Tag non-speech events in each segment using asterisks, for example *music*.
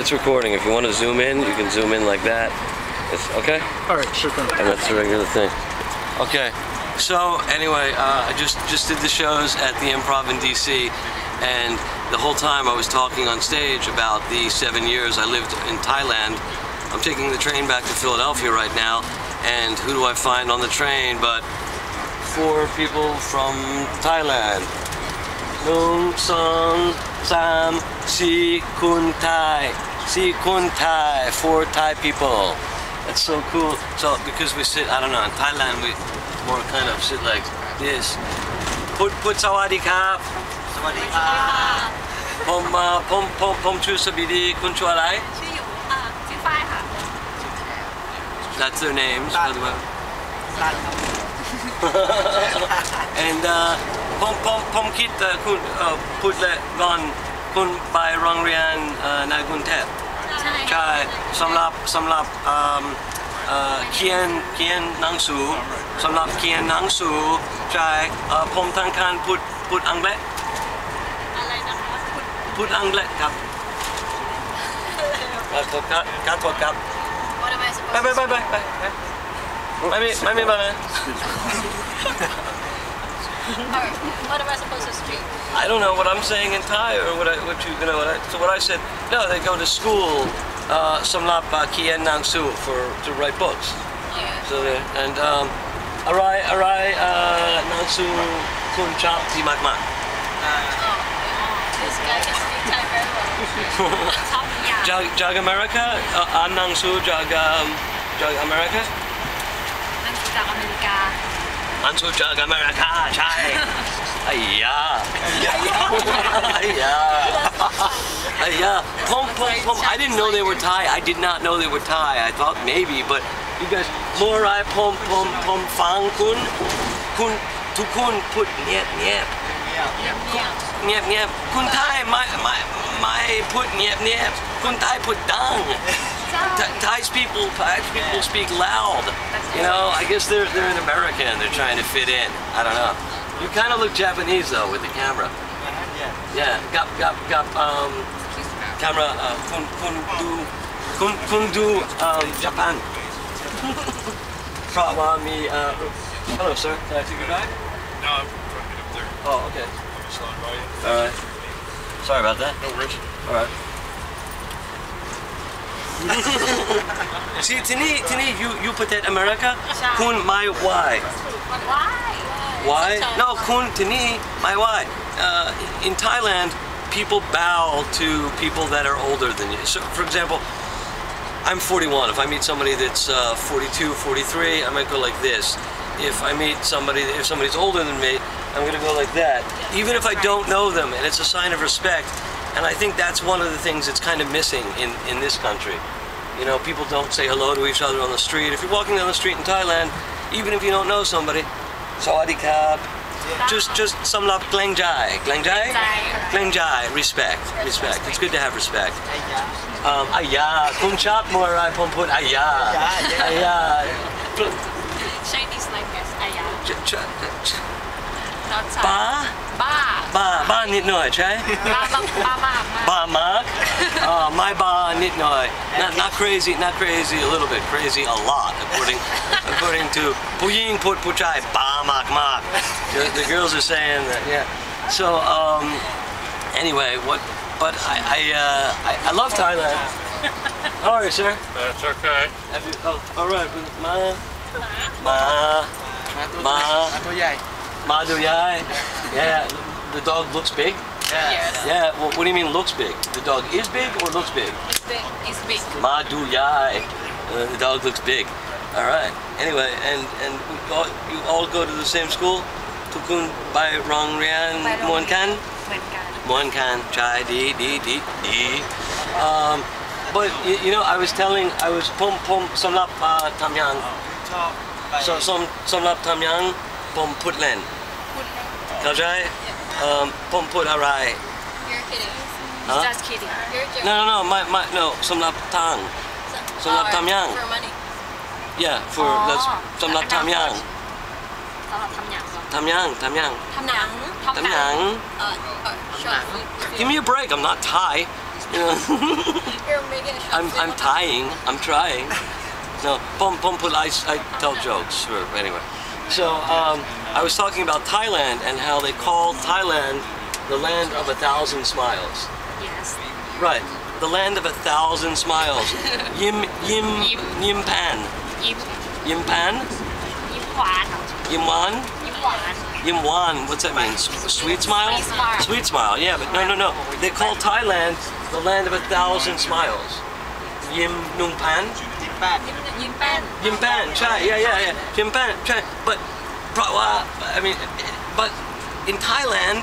it's recording. If you want to zoom in, you can zoom in like that. It's okay. All right, shukran. And that's the regular thing. Okay. So anyway, uh, I just just did the shows at the Improv in DC, and the whole time I was talking on stage about the seven years I lived in Thailand. I'm taking the train back to Philadelphia right now, and who do I find on the train but four people from Thailand. Nung Song Sam Si Kun Thai Si Kun Thai. Four Thai people. That's so cool. So because we sit, I don't know, in Thailand we more kind of sit like this. Put put sawadee kap. Sawadee kap. ผมมาผมผมผมชื่อสบิดีคุณชื่ออะไร ชื่ออยู่อ่าชื่อฝ้ายค่ะ That's their names by the way and uh, ผมผมผมคิดเอ่อคุณเอ่อพูดเลยก่อนคุณไปโรงเรียนเอ่อในกรุงเทพ ใช่ใช่สำหรับสำหรับเอิ่มเอ่อเขียนเขียนหนังสือสำหรับเขียนหนังสือใช่เอ่อผมทางการพูดพูดอังกฤษอะไรนะคะคุณพูดอังกฤษครับครับครับครับครับ What am I ไป supposed ไป to ไปไปไปไม่มีไม่มีปัญหา *laughs* Alright, What am I supposed to speak I don't know what I'm saying in Thai or what I, what you, you know, what I, so what I said, no, they go to school, uh, Samlap uh, Kien Nang Su for, to write books. Yeah So they, and, um, Arai, Arai, uh, Nang Su Kun Chap Ti Mak Mak. Oh, oh, this guy can speak Thai very well ชอบ*laughs* อย่าง *laughs* Jag, Jag America, uh, An Nang Su Jag, um, Jag America? นั่นคือจากอเมริกา I didn't know they were Thai. I did not know they were Thai. I thought maybe, but you guys, Morai Pom, Pom, Pom, Fang Kun, Kun, Tu Kun, Put, Nyep, Nyep. เนี่ย เงียบเงียบคุณไทยไม่ไม่ไม่พูดเงียบเงียบคุณไทยพูดดัง Th- Thai people Thai people speak loud you know I guess they're they're an American they're trying to fit in I don't know you kind of look Japanese though with the camera yeah gap gap gap um camera uh, kun kun do kun kun do um, Japan *laughs* เพราะว่ามี uh, hello sir can I take your bag No, oh okay Slide by you. all right sorry about that No worries. All right. *laughs* See, to me, to me, you you put that America, kun my why. Why Why? No, kun to me, my why. Uh, in Thailand, people bow to people that are older than you. So, for example, I'm 41. If I meet somebody that's uh, 42, 43, I might go like this. If I meet somebody, if somebody's older than me, I'm gonna go like that. Even if I don't know them, and it's a sign of respect. And I think that's one of the things that's kind of missing in, in this country. You know, people don't say hello to each other on the street. If you're walking down the street in Thailand, even if you don't know somebody, sawadee kap, just just some love, gleng jai, gleng jai, gleng jai, respect, respect. It's good to have respect. Um, ayah, kung chap more I pom put ayah, ayah. Chinese language อ not. Ba? Ba. Ba. Ba nít nổi, chai. Ba mark. Ba mark. Ba mark. My ba nít nổi. Not, not crazy, not crazy a little bit. Crazy a lot, according *laughs* according to Puyin Put Puchai. Ba mark mark. The girls are saying that, yeah. So, um, anyway, what, but I, I, uh, I, I love Thailand. How are you, sir? That's okay. Have you, oh, all right. Ma. Ma. Ma. Ma. Madu, yeah. Yeah, the dog looks big. Yes. Yeah, well, what do you mean looks big? The dog is big or looks big? It's big. It's big. Madu, yeah. Uh, the dog looks big. All right. Anyway, and, and all, you all go to the same school? Tukun Bai Rong Rian Muan Kan? Muan Kan. Chai Di Di Di Di. Um, but you, you, know, I was telling, I was pom pom somlap uh, tamyang. So some tam tamyang. ไป So some samlap tam yang pom put len. พูดเลย Kajai? Um, pom put arai. you're kidding Huh? just kidding you're joking No, no, no, my, my, no, samlap tang. so Oh, lap tam yang. for money Yeah, for, Oh, that's samlap tam yang. สำหรับทำหนังเหรอ Tam yang, tam yang. ทำหนัง ทำหนัง เออเออ short Give me a break, I'm not Thai. *laughs* You know, You're making a I'm, I'm tying. I'm trying. No, pom pom pul. I, I tell jokes. Sure. Anyway, So um, I was talking about Thailand and how they call Thailand the land of a thousand smiles. Yes. Right. The land of a thousand smiles. *laughs* Yim Yim Yim Pan. Yim Yim Pan. Yim Wan. Yim Wan. Yim Wan. Yim Wan. What's that mean? Sweet smile. Sweet smile. Sweet smile. Yeah, but no, no, no. They call Thailand the land of a thousand smiles. Yim Nung Pan. Yim Pan. สิบแปด ยิ้มยิ้มแป้น Yim Pan. Chai. Yeah, yeah, yeah. Yim Pan. Chai. But, pro- uh, I mean, but in Thailand,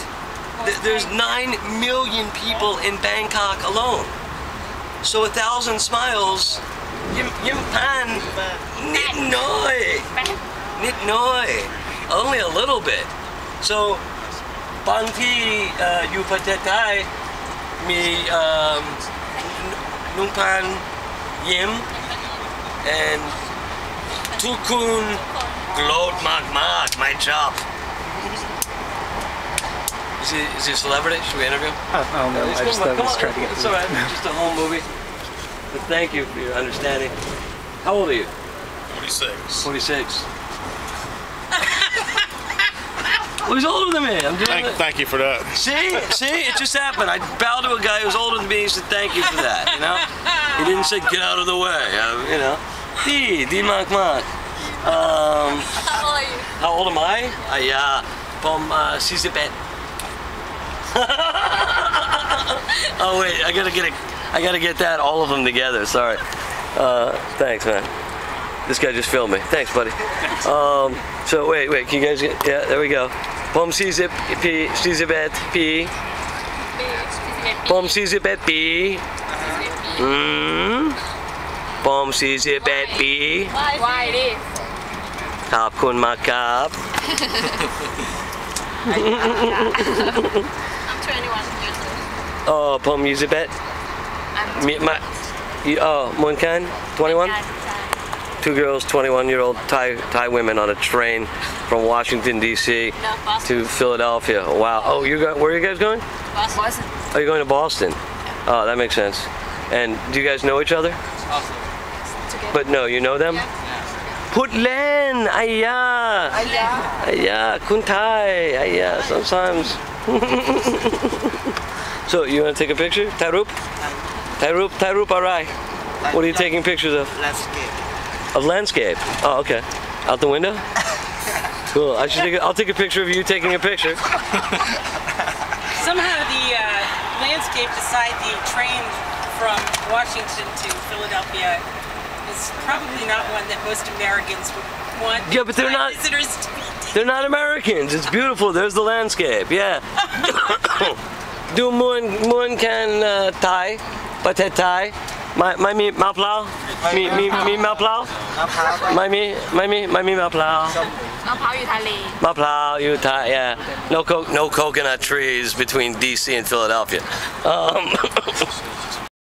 th- there's nine million people in Bangkok alone. So a thousand smiles. Yim Yim Pan. Nit noi. แป้น นิดหน้อย only a little bit so บางที่เอ่ออยู่ประเทศไทยมีเอิ่มนุ่งพันยิ้ม and Tukun Glowed Mag Mag, my job. Is he, is he a celebrity? Should we interview him? no. I just, I was trying to get It's alright, just a home movie. But thank you for your understanding. How old are you? 46. 46. well, he's older than me. I'm doing thank, it. thank you for that. See? See? It just happened. I bowed to a guy who was older than me. He said, thank you for that, you know? He didn't say, get out of the way, uh, you know? D, D Mark Mark. Um, How old are you? how old am I? I uh, from uh, Sizibet. *laughs* oh wait, I gotta get it. I gotta get that all of them together. Sorry. Uh, thanks, man. This guy just filmed me. Thanks, buddy. Um, so wait, wait. Can you guys get? Yeah, there we go. Pom Sizip P Sizibet P. Pom Sizibet P. Hmm. Pom Sizibet P. Why this ขอบคุณมากครับ *laughs* I'm 21 years old อ๋อผมยูซิเบต I'm มีมาอ๋อมวนกัน21 two girls 21 year old Thai Thai women on a train from Washington D.C. No, Boston. to Philadelphia wow oh you got where are you guys going Boston oh you're going to Boston oh that makes sense and do you guys know each other also But no, you know them? Putlen! Aya! Aya! Kuntai! Aya! Sometimes. *laughs* so, you want to take a picture? Tarup? Tarup, Tarup Arai. What are you taking pictures of? Landscape. Of landscape? Oh, okay. Out the window? *laughs* Cool. I should take a, I'll take a picture of you taking a picture. *laughs* Somehow the uh, landscape beside the train from Washington to Philadelphia is probably not one that most Americans would want. Yeah, but they're not visitors to. They're not Americans. It's beautiful. There's the landscape. Yeah. *coughs* Do moon moon can uh, Thai, pate Thai. My my me ma me me me mi ma plao. My me my me my mi you Thai. Yeah. No co no coconut trees between D.C. and Philadelphia. Um, *laughs*